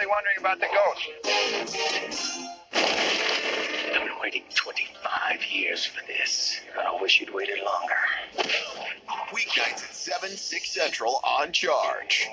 probably wondering about the ghost. I've been waiting 25 years for this. I wish you'd waited longer. Weeknights at 7, 6 Central on Charge.